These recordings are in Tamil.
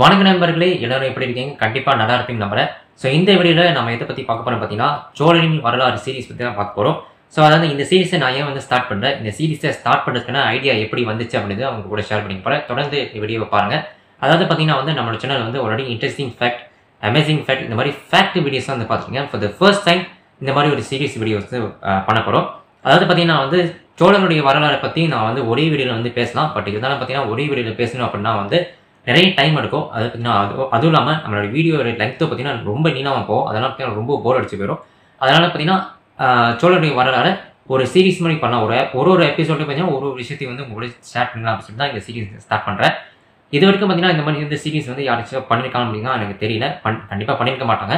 வணக்க நண்பர்களே எல்லாரும் எப்படி இருக்கீங்க? கண்டிப்பாக நல்லா இருப்பீங்க நம்பரை ஸோ இந்த வீடியோவில் நம்ம எதை பற்றி பார்க்க போகிறோம் பார்த்தீங்கன்னா சோழனின் வரலாறு சீரிஸ் பற்றி தான் பார்க்க போகிறோம் ஸோ அதாவது இந்த சீரிஸை நான் ஏன் வந்து ஸ்டார்ட் பண்ணுறேன் இந்த சீரிஸை ஸ்டார்ட் பண்ணுறதுக்கான ஐடியா எப்படி வந்துச்சு அப்படின்னு அவங்க கூட ஷேர் பண்ணி போகிறேன் தொடர்ந்து இந்த வீடியோவை பாருங்கள் அதாவது பார்த்தீங்கன்னா வந்து நம்மளோட சேனல் வந்து already interesting fact amazing fact இந்த மாதிரி ஃபேக்ட் வீடியோஸ் வந்து பார்த்துருக்கீங்க. ஃபார் த ஃபர்ஸ்ட் டைம் இந்த மாதிரி ஒரு சீரிஸ் வீடியோஸ் வந்து பண்ண போகிறோம் அதாவது பார்த்தீங்கன்னா வந்து சோழனுடைய வரலாறை பற்றி நான் வந்து ஒரே வீடியோவில் வந்து பேசலாம். பட் இருந்தாலும் பார்த்தீங்கன்னா ஒரே வீடியோவில் பேசணும் அப்படின்னா வந்து நிறைய டைம் எடுக்கும். அது பார்த்தீங்கன்னா அது அதுவும் இல்லாமல் நம்மளோட வீடியோ லென்த்து பார்த்தீங்கன்னா ரொம்ப நீளமாக போகும். அதெல்லாம் பார்த்தீங்கன்னா ரொம்ப போர் அடிச்சு போயிடும் அதனால் பார்த்தீங்கன்னா ஆஹ், சோழனுடைய வரலாறு ஒரு சீரிஸ் மாதிரி பண்ணலாம். ஒரு ஒரு ஒரு எபிசோட்லையும் பார்த்தீங்கன்னா ஒரு ஒரு விஷயத்தையும் வந்து உங்களோட ஸ்டார்ட் பண்ணலாம் அப்படின்னு தான் இந்த சீரிஸ் ஸ்டார்ட் பண்ணுறேன் இது வரைக்கும் பார்த்தீங்கன்னா இந்த மாதிரி இந்த சீரிஸ் வந்து யாராச்சும் பண்ணியிருக்காங்க அப்படின்னா எனக்கு தெரியல. பண் கண்டிப்பாக பண்ணியிருக்க மாட்டாங்க.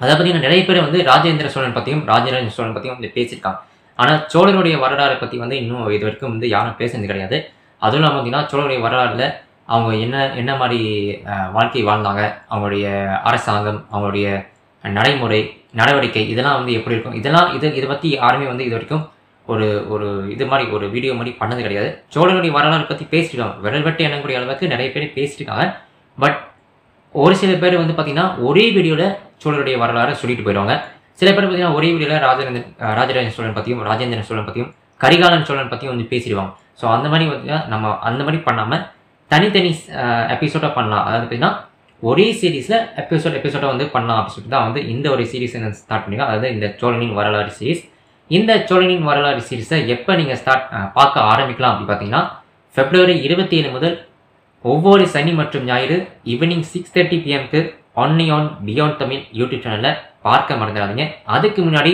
அதை பார்த்தீங்கன்னா நிறைய பேர் வந்து ராஜேந்திர சோழன் பற்றியும் ராஜேந்திர சோழன் பற்றியும் வந்து பேசியிருக்காங்க. ஆனால் சோழனுடைய வரலாறை பற்றி வந்து இன்னும் இது வரைக்கும் வந்து யாரும் பேசுனது கிடையாது. அதுவும் இல்லாமல் பார்த்தீங்கன்னா சோழனுடைய வரலாறுல அவங்க என்ன என்ன மாதிரி வாழ்க்கை வாழ்ந்தாங்க அவங்களுடைய அரசாங்கம் அவங்களுடைய நடைமுறை நடவடிக்கை இதெல்லாம் வந்து எப்படி இருக்கும்? இதெல்லாம் இது இதை பற்றி யாருமே வந்து இது வரைக்கும் ஒரு ஒரு இது மாதிரி ஒரு வீடியோ மாதிரி பண்ணது கிடையாது. சோழனுடைய வரலாறு பற்றி பேசியிருக்காங்க விரல் வெட்டு எண்ணக்கூடிய அளவுக்கு நிறைய பேர் பேசியிருக்காங்க. பட் ஒரு சில பேர் வந்து பார்த்தீங்கன்னா ஒரே வீடியோவில் சோழருடைய வரலாறு சொல்லிட்டு போயிடுவாங்க. சில பேர் பார்த்தீங்கன்னா ஒரே வீடியோவில் ராஜேந்திர ராஜராஜ சோழன் பற்றியும் ராஜேந்திரன் சோழன் பற்றியும் கரிகாலன் சோழன் பற்றியும் வந்து பேசிடுவாங்க. ஸோ அந்த மாதிரி பார்த்தீங்கன்னா நம்ம அந்த மாதிரி பண்ணாமல் தனித்தனி எபிசோடாக பண்ணலாம். அதாவது பார்த்தீங்கன்னா ஒரே சீரீஸில் எபிசோட் எபிசோடாக வந்து பண்ணலாம் அப்படின்னு சொல்லிட்டு தான் வந்து இந்த ஒரு சீரீஸ் ஸ்டார்ட் பண்ணிக்கலாம் அதாவது இந்த சோழனின் வரலாறு சீரிஸ் இந்த சோழனின் வரலாறு சீரிஸை எப்போ நீங்கள் ஸ்டார்ட் பார்க்க ஆரம்பிக்கலாம் அப்படின்னு பார்த்தீங்கன்னா ஃபெப்ரவரி இருபத்தி ஏழு முதல் ஒவ்வொரு சனி மற்றும் ஞாயிறு evening six thirty பிஎம்க்கு only on beyond Tamil YouTube சேனலில் பார்க்க மறந்துடாதீங்க. அதுக்கு முன்னாடி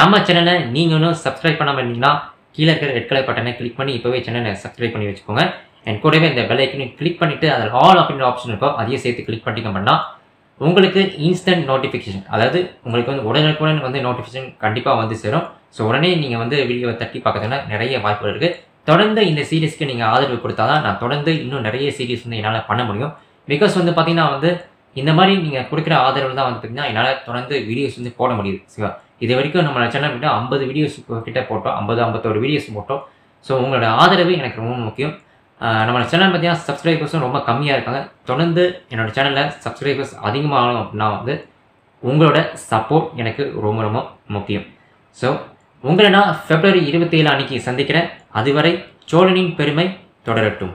நம்ம சேனலை இன்னும் சப்ஸ்கிரைப் பண்ணாமல் இருந்தீங்கன்னா கீழே இருக்கிற ரெட் கலர் பட்டனை கிளிக் பண்ணி இப்போவே சேனலை சப்ஸ்கிரைப் பண்ணி வச்சுக்கோங்க. என் கூடவே இந்த பெல் ஐக்கனையும் கிளிக் பண்ணிவிட்டு அதில் ஆல் அப்படின்ற ஆப்ஷன் இருக்கும் அதையும் சேர்த்து கிளிக் பண்ணிட்டீங்க அப்படின்னா உங்களுக்கு இன்ஸ்டன்ட் நோட்டிஃபிகேஷன் அதாவது உங்களுக்கு வந்து உடனுக்குடன் வந்து நோட்டிஃபிகேஷன் கண்டிப்பாக வந்து சேரும். ஸோ உடனே நீங்கள் வந்து வீடியோவை தட்டி பார்க்கறதுனா நிறைய வாய்ப்புகள் இருக்குது தொடர்ந்து இந்த சீரீஸ்க்கு நீங்கள் ஆதரவு கொடுத்தா தான் நான் தொடர்ந்து இன்னும் நிறைய சீரீஸ் வந்து என்னால் பண்ண முடியும். பிகாஸ் வந்து பார்த்தீங்கன்னா வந்து இந்த மாதிரி நீங்கள் கொடுக்குற ஆதரவு தான் வந்து பார்த்தீங்கன்னா என்னால் தொடர்ந்து வீடியோஸ் வந்து போட முடியுது சரிவா? இது வரைக்கும் நம்ம சேனல் கிட்ட ஐம்பது வீடியோஸ் கிட்ட போட்டோம் ஐம்பது ஐம்பத்தோரு வீடியோஸ் போட்டோம். ஸோ உங்களோட ஆதரவு எனக்கு ரொம்ப முக்கியம். நம்ம நம்மளோட சேனல் பார்த்தீங்கன்னா சப்ஸ்கிரைபர்ஸும் ரொம்ப கம்மியாக இருக்காங்க. தொடர்ந்து என்னோடய சேனலில் சப்ஸ்கிரைபர்ஸ் அதிகமாகணும் அப்படின்னா வந்து உங்களோட சப்போர்ட் எனக்கு ரொம்ப ரொம்ப முக்கியம். ஸோ உங்களை நான் ஃபெப்ரவரி இருபத்தி ஏழு அன்னைக்கு சந்திக்கிறேன். அதுவரை சோழனின் பெருமை தொடரட்டும்.